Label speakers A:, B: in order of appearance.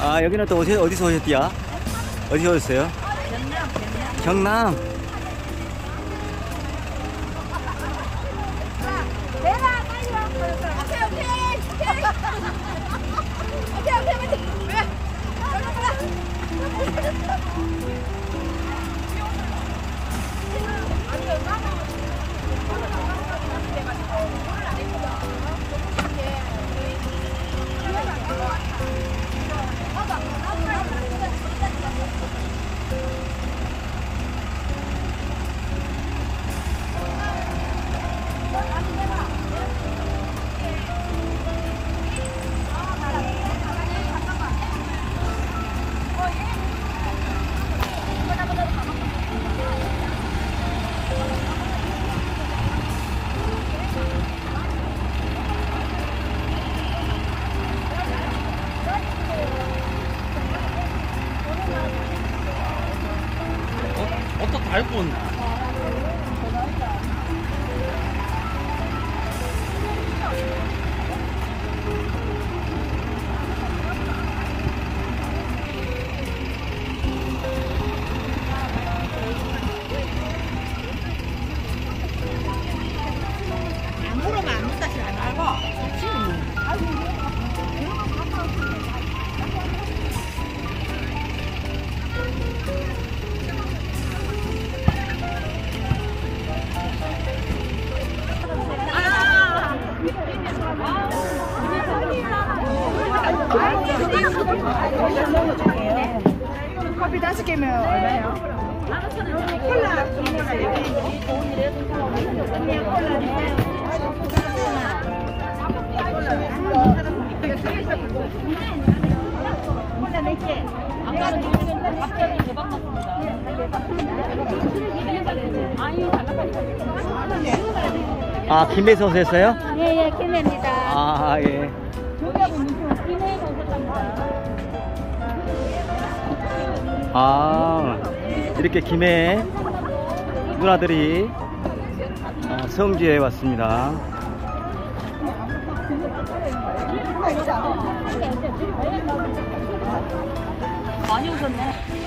A: 아, 여기는 또 어디, 어디서 오셨디야? 어디서 오셨어요? 경남.
B: 달고 온다.
C: 안 물어봐 안 묻다 시 안 알고. 커피 다섯 개면 얼마예요? 콜라.
D: 아까는 요즘에 갑자기 대박 났습니다. 아니, 달라가니까.
A: 아, 김에서 오셨어요?
D: 예, 예, 김해입니다.
A: 아, 예. 아, 이렇게 김해 누나들이 아, 성지에 왔습니다.
D: 많이 오셨네.